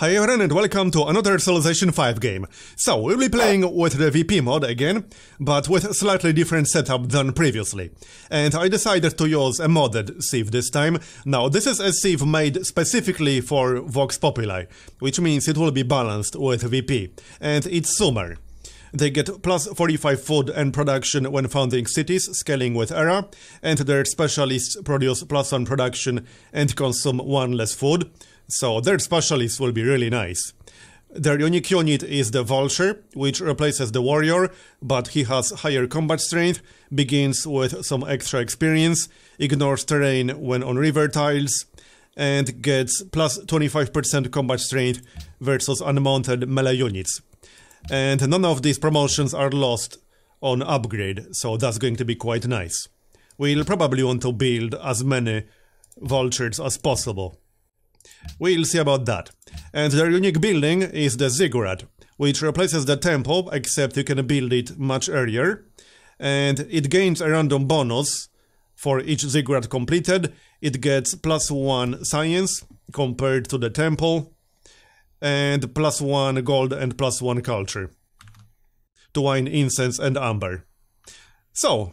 Hi everyone and welcome to another Civilization 5 game. So, we'll be playing with the VP mod again, but with a slightly different setup than previously. And I decided to use a modded civ this time. Now, this is a civ made specifically for Vox Populi, which means it will be balanced with VP. And it's Sumer. They get plus 45 food and production when founding cities, scaling with era, and their specialists produce plus 1 production and consume 1 less food so their specialists will be really nice. Their unique unit is the Vulture, which replaces the Warrior, but he has higher combat strength, begins with some extra experience, ignores terrain when on river tiles, and gets plus 25% combat strength versus unmounted melee units. And none of these promotions are lost on upgrade, so that's going to be quite nice. We'll probably want to build as many vultures as possible. We'll see about that. And their unique building is the ziggurat, which replaces the temple, except you can build it much earlier. And it gains a random bonus for each ziggurat completed. It gets plus one science compared to the temple, and plus one gold and plus one culture to wine, incense, and amber. So,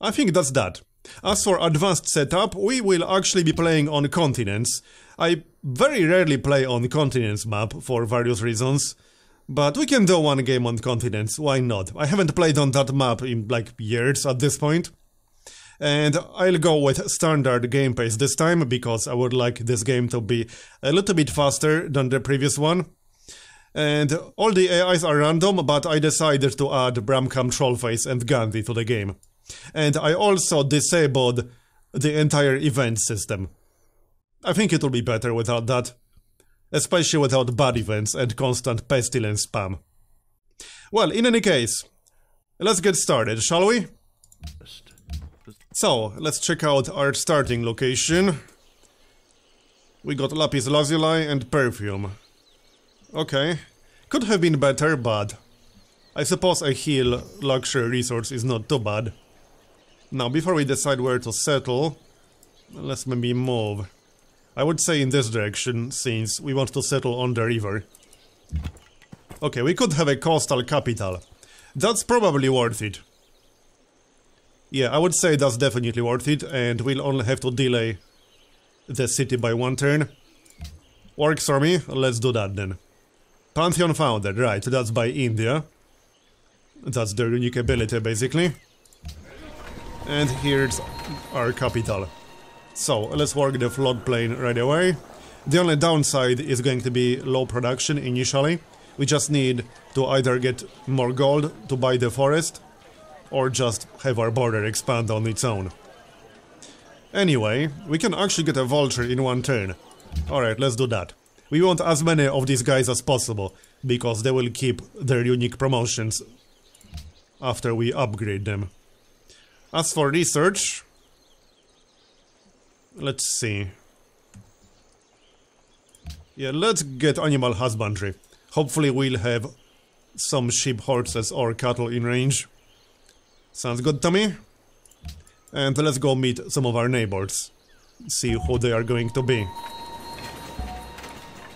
I think that's that. As for advanced setup, we will actually be playing on continents. I very rarely play on continents map for various reasons, but we can do one game on continents, why not? I haven't played on that map in like years at this point. And I'll go with standard game pace this time, because I would like this game to be a little bit faster than the previous one. And all the AIs are random, but I decided to add Bramcam Trollface and Gandhi to the game. And I also disabled the entire event system. I think it will be better without that. Especially without bad events and constant pestilence spam. Well, in any case, let's get started, shall we? So, let's check out our starting location. We got lapis lazuli and perfume. Okay. Could have been better, but I suppose a heal luxury resource is not too bad. Now, before we decide where to settle, let's maybe move. I would say in this direction, since we want to settle on the river. Okay, we could have a coastal capital. That's probably worth it. Yeah, I would say that's definitely worth it, and we'll only have to delay the city by one turn. Works for me, let's do that then. Pantheon founded, right, that's by India. That's their unique ability, basically. And here's our capital. So, let's work the floodplain right away. The only downside is going to be low production initially. We just need to either get more gold to buy the forest, or just have our border expand on its own. Anyway, we can actually get a vulture in one turn. Alright, let's do that. We want as many of these guys as possible, because they will keep their unique promotions after we upgrade them. As for research, let's see. Yeah, let's get animal husbandry. Hopefully we'll have some sheep, horses or cattle in range. Sounds good to me. And let's go meet some of our neighbors. See who they are going to be.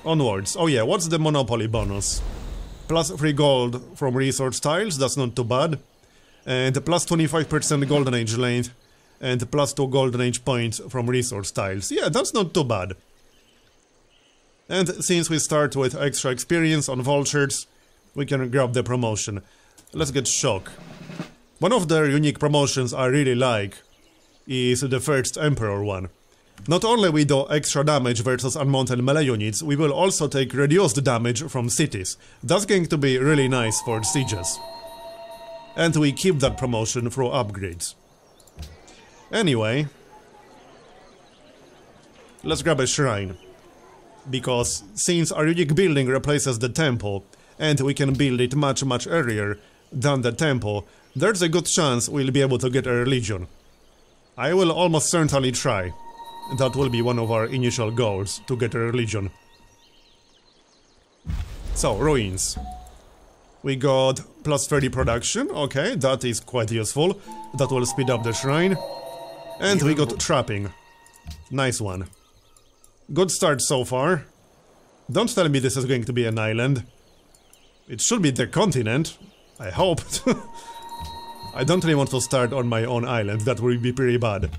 Onwards. Oh yeah, what's the monopoly bonus? Plus 3 gold from resource tiles, that's not too bad and plus 25% golden age length and plus 2 golden age points from resource tiles. Yeah, that's not too bad. And since we start with extra experience on vultures, we can grab the promotion. Let's get shock. One of their unique promotions I really like is the first Emperor one. Not only we do extra damage versus unmounted melee units, we will also take reduced damage from cities. That's going to be really nice for sieges and we keep that promotion through upgrades. Anyway, let's grab a shrine. Because since our unique building replaces the temple, and we can build it much much earlier than the temple, there's a good chance we'll be able to get a religion. I will almost certainly try. That will be one of our initial goals, to get a religion. So, ruins. We got plus 30 production, okay, that is quite useful. That will speed up the shrine. And we got trapping. Nice one. Good start so far. Don't tell me this is going to be an island. It should be the continent. I hope. I don't really want to start on my own island. That would be pretty bad.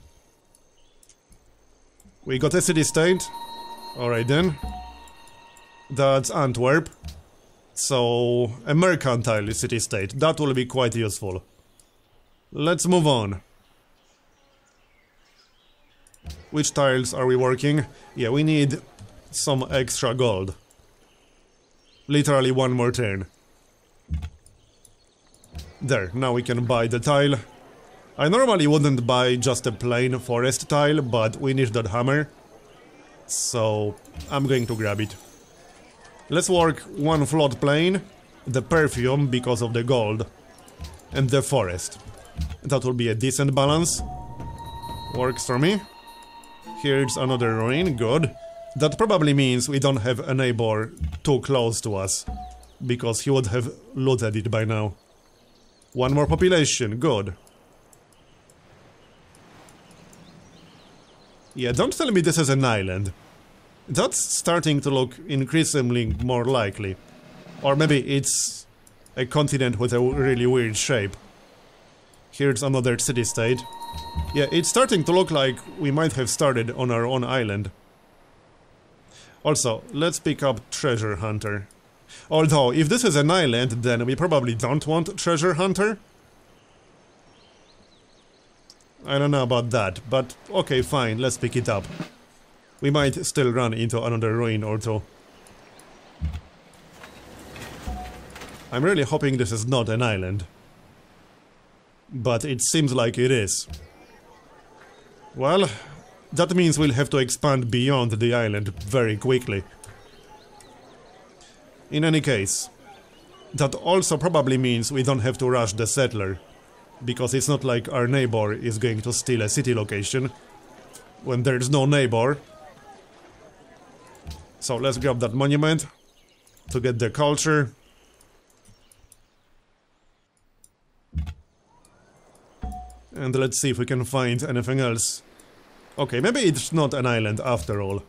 We got a city-state. Alright then. That's Antwerp. So, a mercantile city-state. That will be quite useful. Let's move on. Which tiles are we working? Yeah, we need some extra gold. Literally one more turn. There, now we can buy the tile. I normally wouldn't buy just a plain forest tile, but we need that hammer. So, I'm going to grab it. Let's work one flood plain, the perfume because of the gold, and the forest. That will be a decent balance. Works for me. Here's another ruin, good. That probably means we don't have a neighbor too close to us, because he would have looted it by now. One more population, good. Yeah, don't tell me this is an island. That's starting to look increasingly more likely. Or maybe it's a continent with a really weird shape. Here's another city-state. Yeah, it's starting to look like we might have started on our own island. Also, let's pick up Treasure Hunter. Although, if this is an island, then we probably don't want Treasure Hunter. I don't know about that, but okay, fine, let's pick it up. We might still run into another ruin or two. I'm really hoping this is not an island. But it seems like it is. Well, that means we'll have to expand beyond the island very quickly. In any case, that also probably means we don't have to rush the settler, because it's not like our neighbor is going to steal a city location when there's no neighbor. So let's grab that monument to get the culture. And let's see if we can find anything else. Okay, maybe it's not an island after all.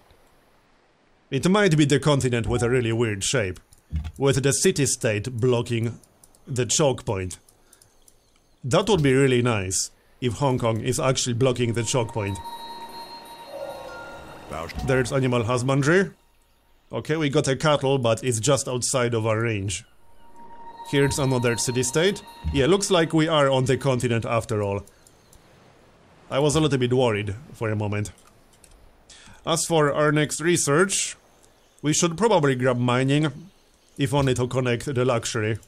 It might be the continent with a really weird shape with the city-state blocking the choke point. That would be really nice, if Hong Kong is actually blocking the choke point. There's animal husbandry. Okay, we got a cattle, but it's just outside of our range. Here's another city-state. Yeah, looks like we are on the continent after all. I was a little bit worried for a moment. As for our next research, we should probably grab mining, if only to connect the luxury.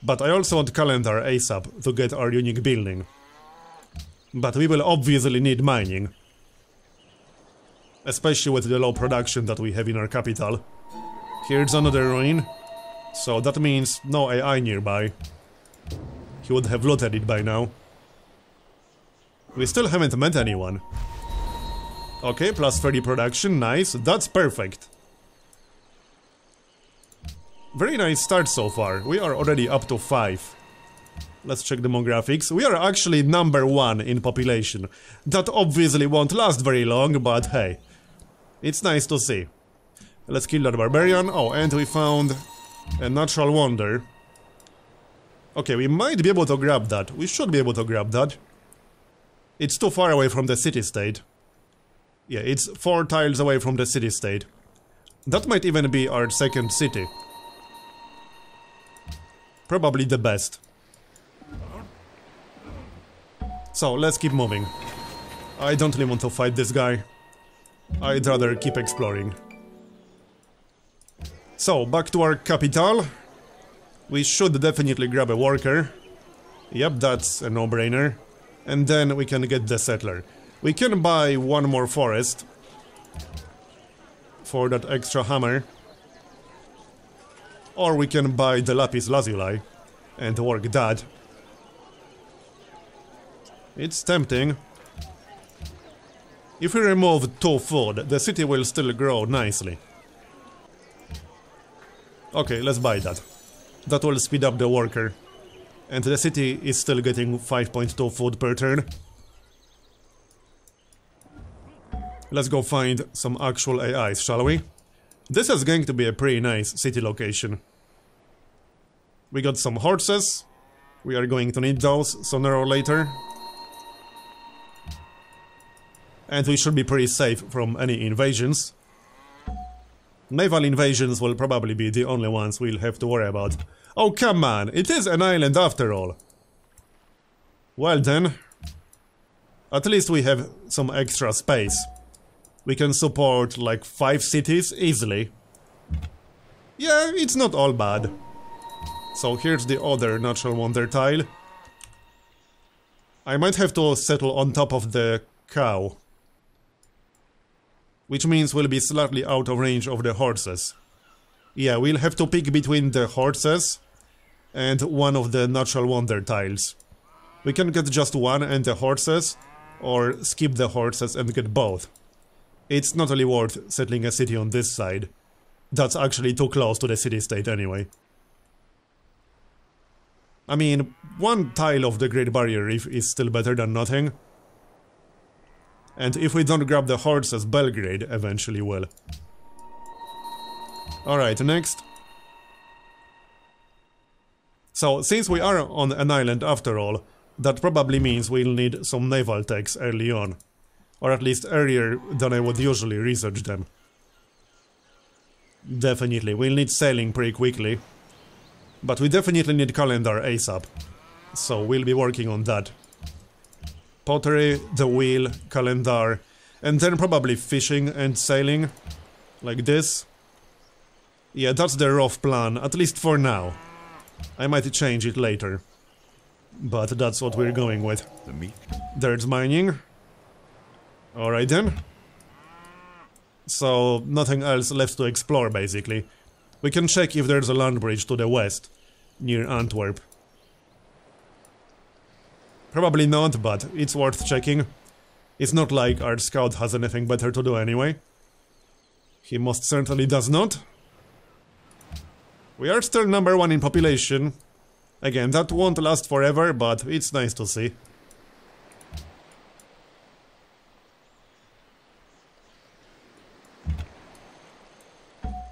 But I also want calendar ASAP to get our unique building. But we will obviously need mining. Especially with the low production that we have in our capital. Here's another ruin. So that means no AI nearby. He would have looted it by now. We still haven't met anyone. Okay, plus 30 production, nice, that's perfect. Very nice start so far. We are already up to 5. Let's check demographics. We are actually number 1 in population. That obviously won't last very long, but hey. It's nice to see. Let's kill that barbarian. Oh, and we found a natural wonder. Okay, we might be able to grab that. We should be able to grab that. It's too far away from the city-state. Yeah, it's four tiles away from the city-state. That might even be our second city. Probably the best. So, let's keep moving. I don't really want to fight this guy. I'd rather keep exploring. So, back to our capital. We should definitely grab a worker. Yep, that's a no-brainer. And then we can get the settler. We can buy one more forest. For that extra hammer. Or we can buy the lapis lazuli and work that. It's tempting. If we remove two food, the city will still grow nicely. Okay, let's buy that. That will speed up the worker. And the city is still getting 5.2 food per turn. Let's go find some actual AIs, shall we? This is going to be a pretty nice city location. We got some horses. We are going to need those sooner or later. And we should be pretty safe from any invasions. Naval invasions will probably be the only ones we'll have to worry about. Oh, come on! It is an island after all! Well then... At least we have some extra space. We can support like five cities easily. Yeah, it's not all bad. So here's the other natural wonder tile. I might have to settle on top of the cow. Which means we'll be slightly out of range of the horses. Yeah, we'll have to pick between the horses and one of the natural wonder tiles. We can get just one and the horses, or skip the horses and get both. It's not really worth settling a city on this side. That's actually too close to the city-state anyway. I mean, one tile of the Great Barrier Reef is still better than nothing. And if we don't grab the horses, Belgrade eventually will. Alright, next. So, since we are on an island after all, that probably means we'll need some naval techs early on. Or at least earlier than I would usually research them. Definitely, we'll need sailing pretty quickly. But we definitely need calendar ASAP. So we'll be working on that. Pottery, the wheel, calendar, and then probably fishing and sailing. Like this. Yeah, that's the rough plan, at least for now. I might change it later. But that's what we're going with. The meat. There's mining. Alright then. So, nothing else left to explore, basically. We can check if there's a land bridge to the west, near Antwerp. Probably not, but it's worth checking. It's not like our scout has anything better to do anyway. He most certainly does not. We are still number one in population. Again, that won't last forever, but it's nice to see.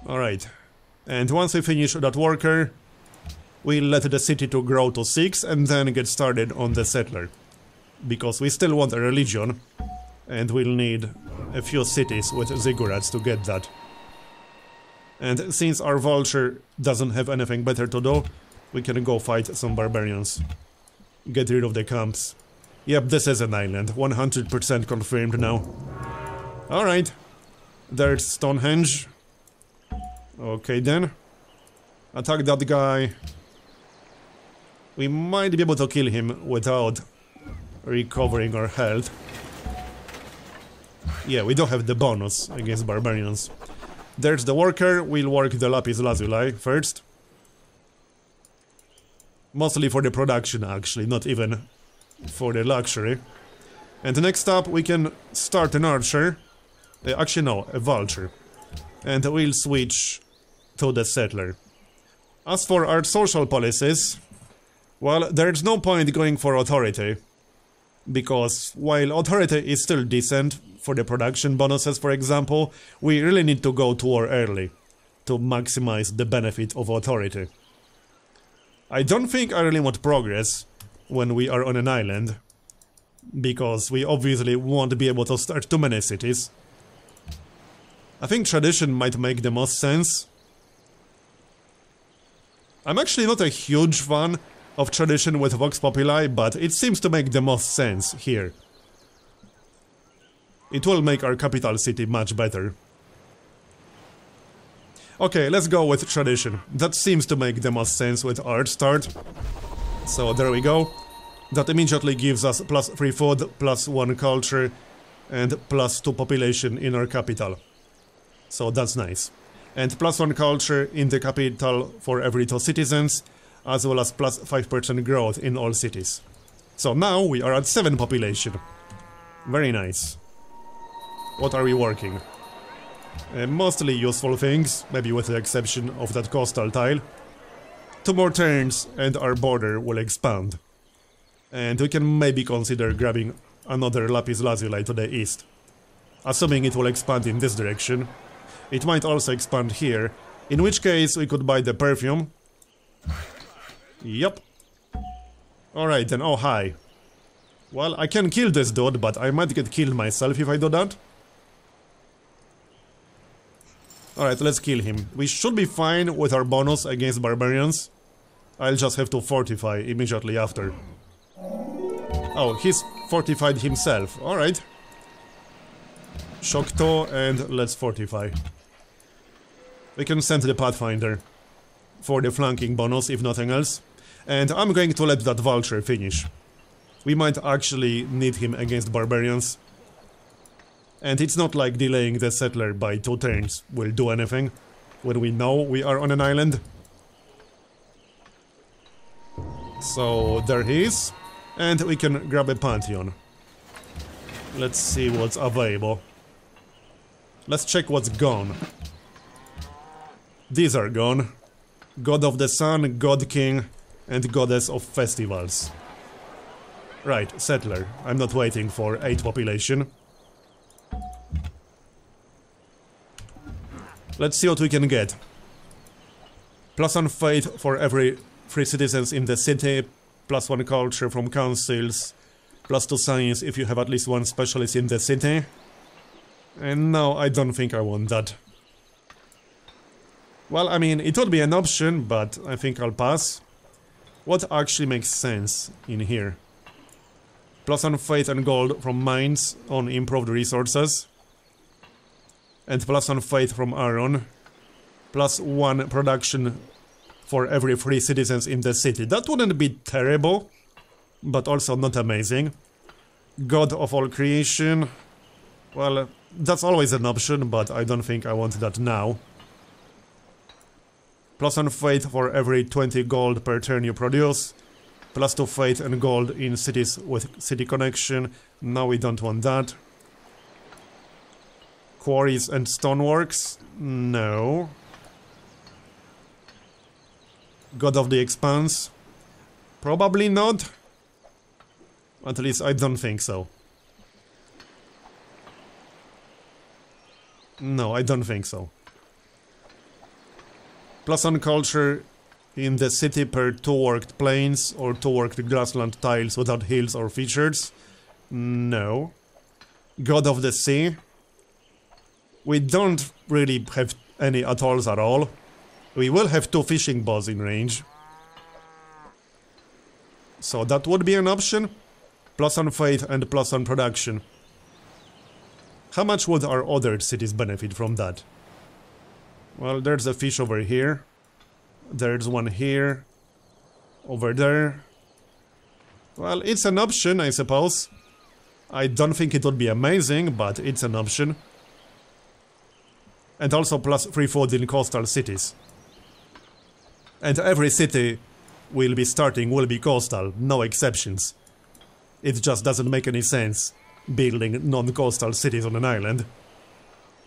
Alright. And once we finish that worker, we'll let the city to grow to 6 and then get started on the settler. Because we still want a religion, and we'll need a few cities with ziggurats to get that. And since our vulture doesn't have anything better to do, we can go fight some barbarians. Get rid of the camps. Yep, this is an island, 100% confirmed now. Alright. There's Stonehenge. Okay then. Attack that guy. We might be able to kill him without recovering our health. Yeah, we don't have the bonus against barbarians. There's the worker, we'll work the lapis lazuli first. Mostly for the production actually, not even for the luxury. And next up we can start an archer. Uh, actually no, a vulture. And we'll switch to the settler. As for our social policies, well, there's no point going for authority. Because while authority is still decent, for the production bonuses for example, we really need to go to war early to maximize the benefit of authority. I don't think I really want progress when we are on an island, because we obviously won't be able to start too many cities. I think tradition might make the most sense, I'm actually not a huge fan of tradition with Vox Populi, but it seems to make the most sense here. It will make our capital city much better. Okay, let's go with tradition. That seems to make the most sense with art start. So there we go. That immediately gives us plus 3 food, plus 1 culture, and plus 2 population in our capital. So that's nice and plus 1 culture in the capital for every 2 citizens, as well as plus 5% growth in all cities. So now we are at 7 population. Very nice. What are we working? Uh, mostly useful things, maybe with the exception of that coastal tile. Two more turns and our border will expand. And we can maybe consider grabbing another lapis lazuli to the east. Assuming it will expand in this direction, It might also expand here, in which case we could buy the perfume. Yep. Alright then, oh hi. Well, I can kill this dude, but I might get killed myself if I do that. Alright, let's kill him. We should be fine with our bonus against barbarians. I'll just have to fortify immediately after. Oh, he's fortified himself. Alright. Shock and let's fortify. We can send the Pathfinder for the flanking bonus, if nothing else. And I'm going to let that Vulture finish. We might actually need him against barbarians. And it's not like delaying the settler by two turns will do anything when we know we are on an island. So there he is. And we can grab a Pantheon. Let's see what's available. Let's check what's gone. These are gone. God of the Sun, God King, and Goddess of Festivals. Right, settler. I'm not waiting for 8 population. Let's see what we can get. Plus one faith for every free citizens in the city, plus one culture from councils, plus two science if you have at least one specialist in the city. And no, I don't think I want that. Well, I mean, it would be an option, but I think I'll pass. What actually makes sense in here? Plus faith and gold from mines on improved resources. And plus faith from iron. Plus one production for every three citizens in the city. That wouldn't be terrible, but also not amazing. God of all creation. Well, that's always an option, but I don't think I want that now. Plus one faith for every 20 gold per turn you produce plus 2 faith and gold in cities with city connection. Now we don't want that. Quarries and stoneworks? No. God of the Expanse? Probably not. At least I don't think so. No, I don't think so. Plus on culture in the city per two worked plains or two worked grassland tiles without hills or features? No. God of the Sea? We don't really have any atolls at all. We will have two fishing boats in range. So that would be an option. Plus on faith and plus on production. How much would our other cities benefit from that? Well, there's a fish over here. There's one here. Over there. Well, it's an option, I suppose. I don't think it would be amazing, but it's an option. And also plus 3 food in coastal cities. And every city will be starting will be coastal, no exceptions. It just doesn't make any sense building non-coastal cities on an island.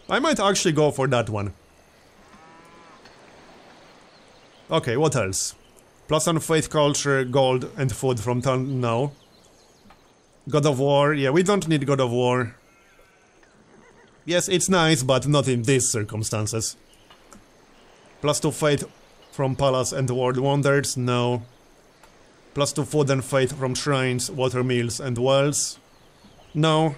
I might actually go for that one. Okay, what else? Plus on faith, culture, gold, and food from town. No. God of War. Yeah, we don't need God of War. Yes, it's nice, but not in these circumstances. Plus 2 faith from Palace and World Wonders. No. Plus 2 food and faith from shrines, water mills, and wells. No.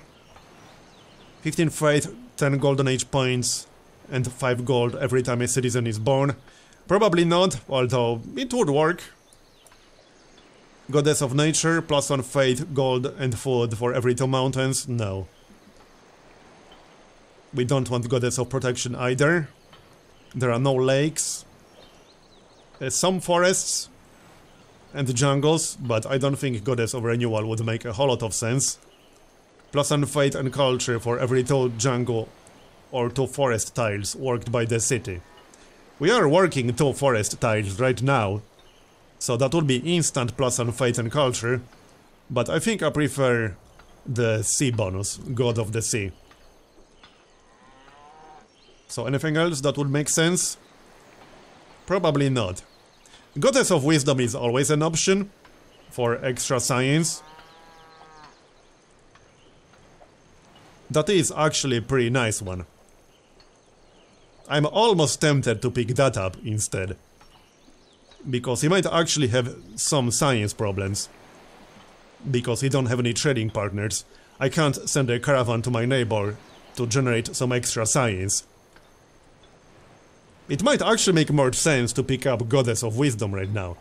15 faith, 10 golden age points, and 5 gold every time a citizen is born. Probably not, although it would work. Goddess of Nature, plus on faith, gold, and food for every two mountains? No. We don't want Goddess of Protection either. There are no lakes. Uh, some forests and jungles, but I don't think Goddess of Renewal would make a whole lot of sense. Plus Plus on faith and culture for every two jungle or two forest tiles worked by the city. We are working two forest tiles right now, so that would be instant plus on faith and culture, but I think I prefer the sea bonus, God of the Sea. So anything else that would make sense? Probably not. Goddess of Wisdom is always an option for extra science. That is actually a pretty nice one. I'm almost tempted to pick that up instead. Because he might actually have some science problems. Because he don't have any trading partners. I can't send a caravan to my neighbor to generate some extra science. It might actually make more sense to pick up Goddess of Wisdom right now.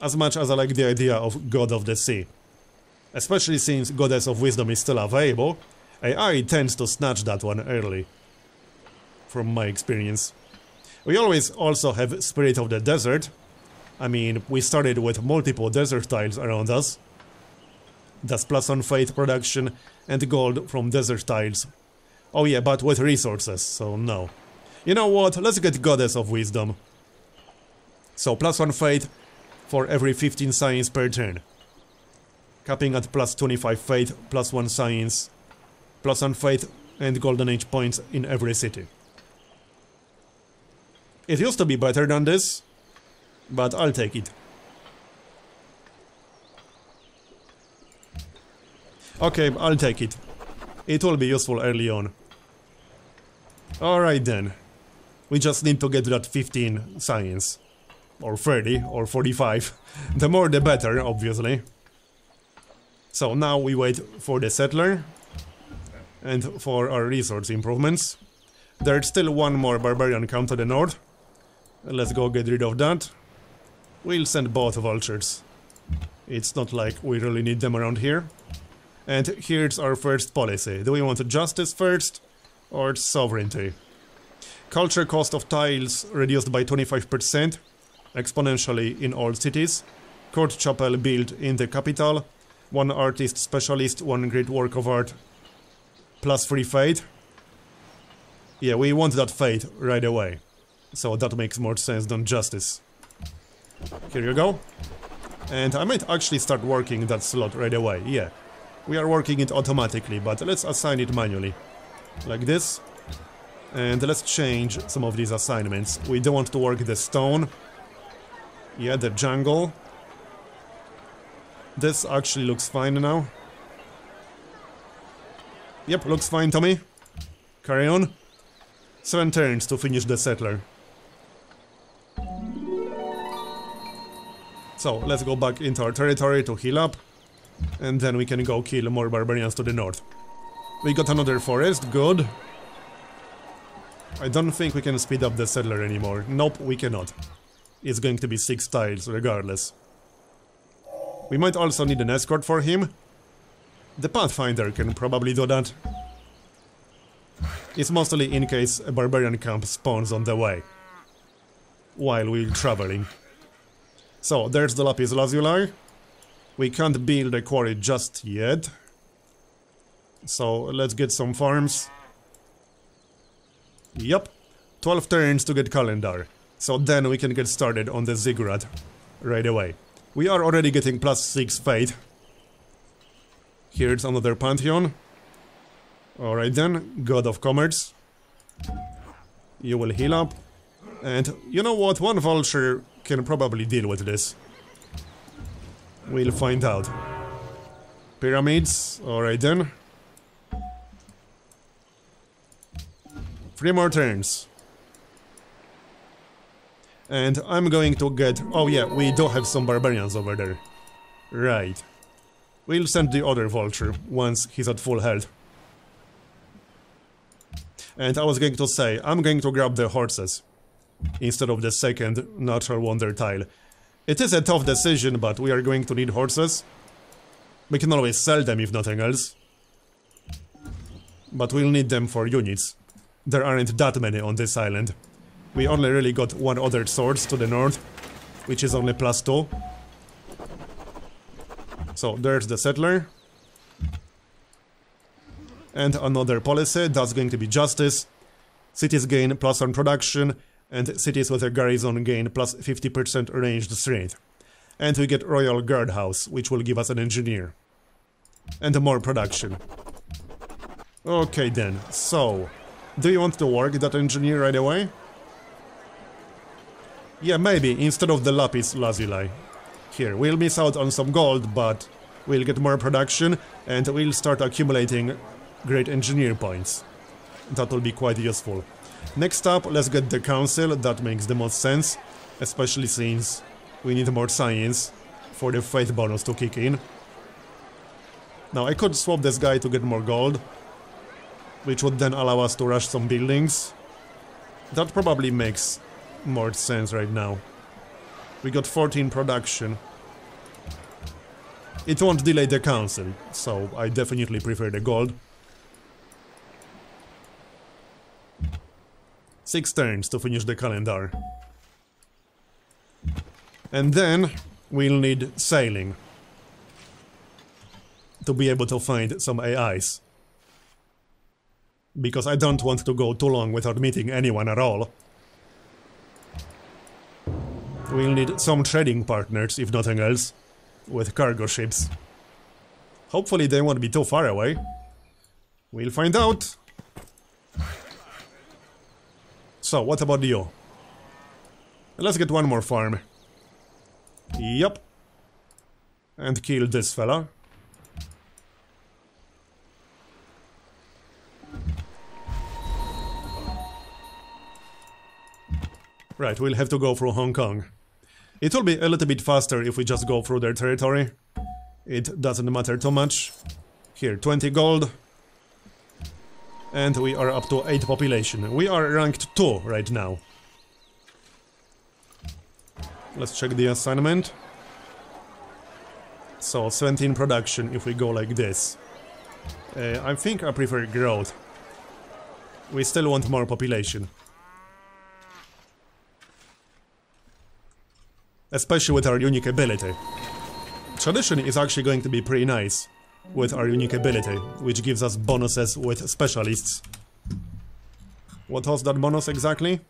As much as I like the idea of God of the Sea. Especially since Goddess of Wisdom is still available, AI tends to snatch that one early. From my experience. We always also have Spirit of the Desert. I mean, we started with multiple desert tiles around us. That's plus on faith production and gold from desert tiles Oh yeah, but with resources, so no. You know what, let's get Goddess of Wisdom. So plus 1 Faith for every 15 Science per turn. Capping at plus 25 Faith, plus 1 Science, plus 1 Faith and Golden Age points in every city. It used to be better than this, but I'll take it. Okay, I'll take it. It will be useful early on. Alright then. We just need to get that 15 science. Or 30, or 45. The more the better, obviously. So now we wait for the settler. And for our resource improvements. There's still one more barbarian camp to the north. Let's go get rid of that. We'll send both vultures. It's not like we really need them around here. And here's our first policy. Do we want justice first? or sovereignty. Culture cost of tiles reduced by 25%, exponentially in all cities. Court chapel built in the capital. One artist specialist, one great work of art. Plus free fate. Yeah, we want that fate right away. So that makes more sense than justice. Here you go. And I might actually start working that slot right away, yeah. We are working it automatically, but let's assign it manually like this. And let's change some of these assignments. We don't want to work the stone. Yeah, the jungle. This actually looks fine now. Yep, looks fine to me. Carry on. Seven turns to finish the settler. So, let's go back into our territory to heal up. And then we can go kill more barbarians to the north. We got another forest, good. I don't think we can speed up the settler anymore. Nope, we cannot. It's going to be 6 tiles, regardless. We might also need an escort for him. The Pathfinder can probably do that. It's mostly in case a barbarian camp spawns on the way. While we're traveling. So, there's the Lapis Lazuli. We can't build a quarry just yet. So let's get some farms. Yep, 12 turns to get calendar. So then we can get started on the ziggurat right away. We are already getting plus 6 fate. Here's another pantheon. Alright then, god of commerce. You will heal up. And you know what, one vulture can probably deal with this. We'll find out. Pyramids, alright then. Three more turns. And I'm going to get... Oh yeah, we do have some barbarians over there. Right. We'll send the other vulture once he's at full health. And I was going to say, I'm going to grab the horses instead of the second natural wonder tile. It is a tough decision, but we are going to need horses. We can always sell them if nothing else. But we'll need them for units there aren't that many on this island. We only really got one other source to the north, which is only plus two. So there's the settler. And another policy, that's going to be justice. Cities gain plus on production, and cities with a garrison gain plus 50% ranged strength. And we get Royal Guardhouse, which will give us an engineer. And more production. Okay then, so... Do you want to work that engineer right away? Yeah, maybe, instead of the lapis lazuli. Here, we'll miss out on some gold, but we'll get more production, and we'll start accumulating great engineer points. That will be quite useful. Next up, let's get the council, that makes the most sense, especially since we need more science for the faith bonus to kick in. Now I could swap this guy to get more gold, which would then allow us to rush some buildings. That probably makes more sense right now. We got 14 production. It won't delay the council, so I definitely prefer the gold. Six turns to finish the calendar. And then we'll need sailing to be able to find some AIs. Because I don't want to go too long without meeting anyone at all. We'll need some trading partners, if nothing else, with cargo ships. Hopefully they won't be too far away. We'll find out. So, what about you? Let's get one more farm. Yup. And kill this fella. Right, we'll have to go through Hong Kong. It will be a little bit faster if we just go through their territory. It doesn't matter too much. Here, 20 gold. And we are up to 8 population. We are ranked 2 right now. Let's check the assignment. So, 17 production if we go like this. Uh, I think I prefer growth. We still want more population. Especially with our unique ability. Tradition is actually going to be pretty nice with our unique ability, which gives us bonuses with specialists. What was that bonus exactly?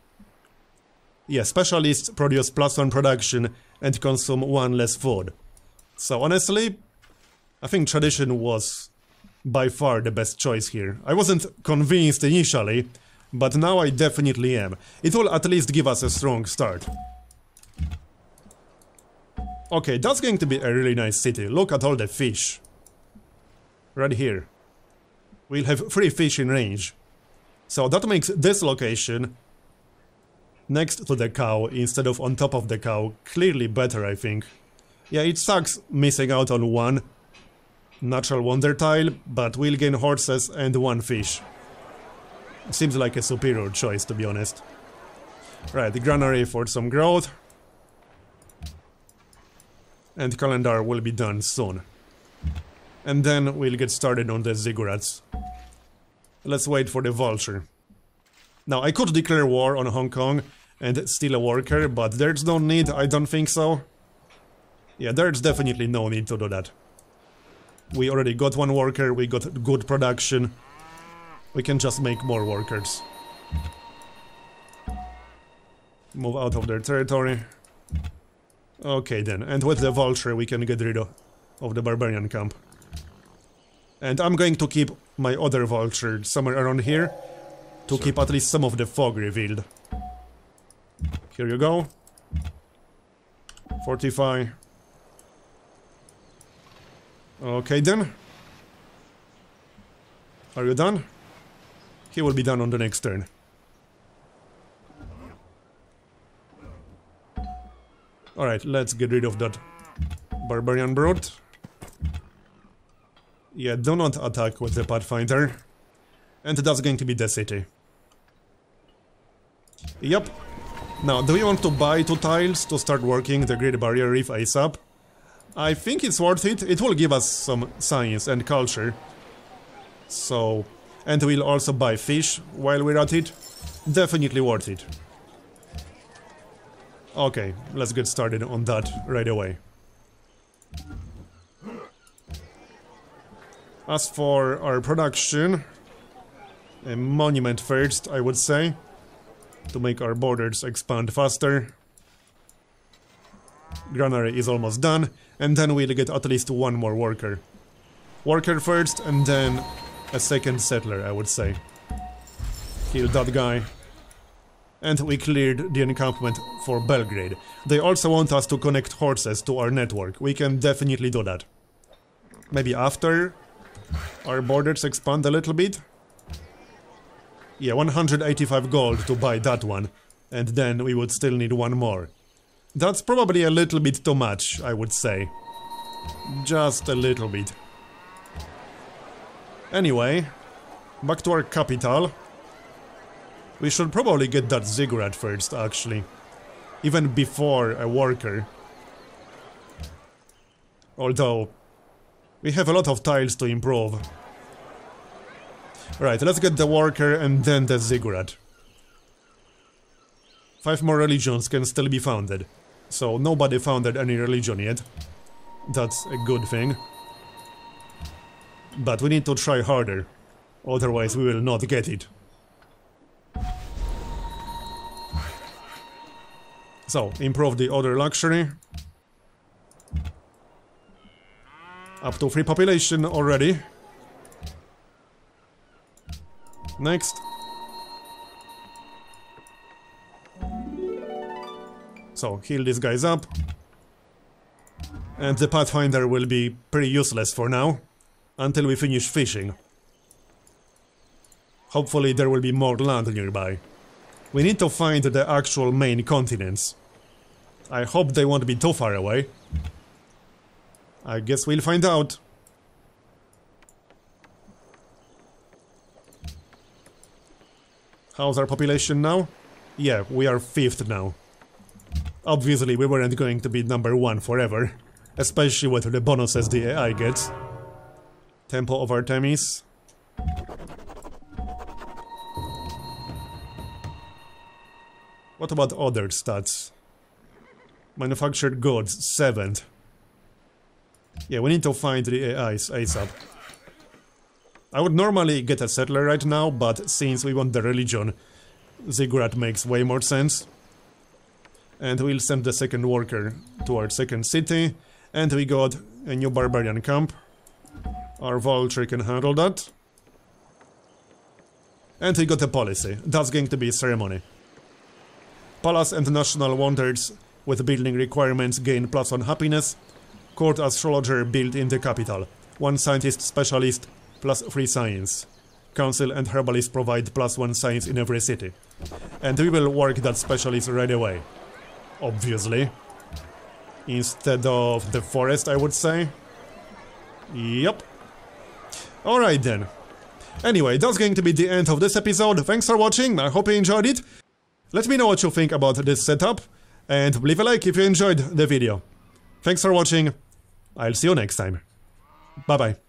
Yeah, specialists produce plus one production and consume one less food. So honestly, I think tradition was by far the best choice here. I wasn't convinced initially, but now I definitely am. It will at least give us a strong start. Okay, that's going to be a really nice city. Look at all the fish. Right here. We'll have three fish in range. So that makes this location next to the cow instead of on top of the cow clearly better, I think. Yeah, it sucks missing out on one natural wonder tile, but we'll gain horses and one fish. Seems like a superior choice, to be honest. Right, the granary for some growth. And calendar will be done soon. And then we'll get started on the ziggurats. Let's wait for the vulture. Now, I could declare war on Hong Kong and steal a worker, but there's no need, I don't think so. Yeah, there's definitely no need to do that. We already got one worker, we got good production. We can just make more workers. Move out of their territory. Okay then, and with the vulture we can get rid of, of the barbarian camp. And I'm going to keep my other vulture somewhere around here to sure. keep at least some of the fog revealed. Here you go. Fortify. Okay then. Are you done? He will be done on the next turn. Alright, let's get rid of that barbarian brute. Yeah, do not attack with the Pathfinder. And that's going to be the city. Yep. Now, do we want to buy two tiles to start working the Great Barrier Reef ASAP? I think it's worth it. It will give us some science and culture. So... And we'll also buy fish while we're at it. Definitely worth it. Okay, let's get started on that right away. As for our production, a monument first, I would say, to make our borders expand faster. Granary is almost done, and then we'll get at least one more worker. Worker first, and then a second settler, I would say. Kill that guy. And we cleared the encampment for Belgrade. They also want us to connect horses to our network. We can definitely do that. Maybe after our borders expand a little bit. Yeah, 185 gold to buy that one. And then we would still need one more. That's probably a little bit too much, I would say. Just a little bit. Anyway, back to our capital. We should probably get that ziggurat first, actually. Even before a worker. Although, we have a lot of tiles to improve. Right, let's get the worker and then the ziggurat. Five more religions can still be founded. So nobody founded any religion yet. That's a good thing. But we need to try harder. Otherwise we will not get it. So, improve the other luxury. Up to 3 population already. Next. So, heal these guys up. And the Pathfinder will be pretty useless for now. Until we finish fishing. Hopefully there will be more land nearby. We need to find the actual main continents. I hope they won't be too far away. I guess we'll find out. How's our population now? Yeah, we are fifth now. Obviously, we weren't going to be number one forever. Especially with the bonuses the AI gets. Temple of Artemis. What about other stats? Manufactured goods, 7th. Yeah, we need to find the AIs ASAP. I would normally get a settler right now, but since we want the religion, Ziggurat makes way more sense. And we'll send the second worker to our second city, and we got a new barbarian camp. Our vulture can handle that. And we got a policy. That's going to be a ceremony. Palace and national wonders with building requirements gain plus one happiness. Court astrologer built in the capital. One scientist specialist plus three science. Council and herbalist provide plus one science in every city. And we will work that specialist right away. Obviously. Instead of the forest, I would say. Yep. Alright then. Anyway, that's going to be the end of this episode. Thanks for watching, I hope you enjoyed it. Let me know what you think about this setup, and leave a like if you enjoyed the video. Thanks for watching, I'll see you next time. Bye bye.